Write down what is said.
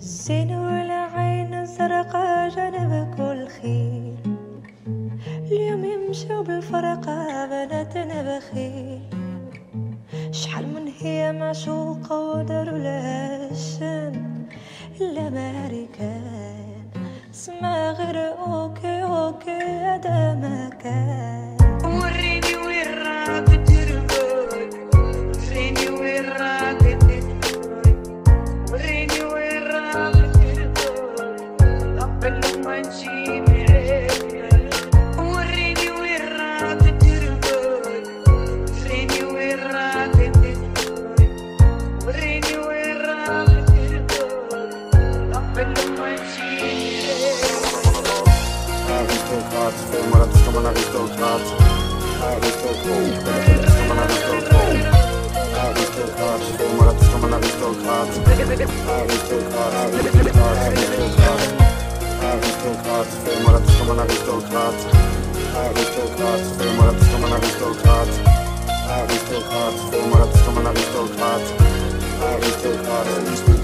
الزين والعين الزرقاء جنبك الخير اليوم يمشوا بالفرقة بناتنا بخير. شحال من هي معشوقة وداروا لها الشن إلا ماريكان اسمع غير أوكي أوكي هذا ما Aristocrats, formare tutto come un aristocrats Aristocrats, aristocrats aristokrat, film artystoma aristokrat, aristokrat, film artystoma aristokrat, aristokrat, film artystoma aristokrat, aristokrat, aristokrat,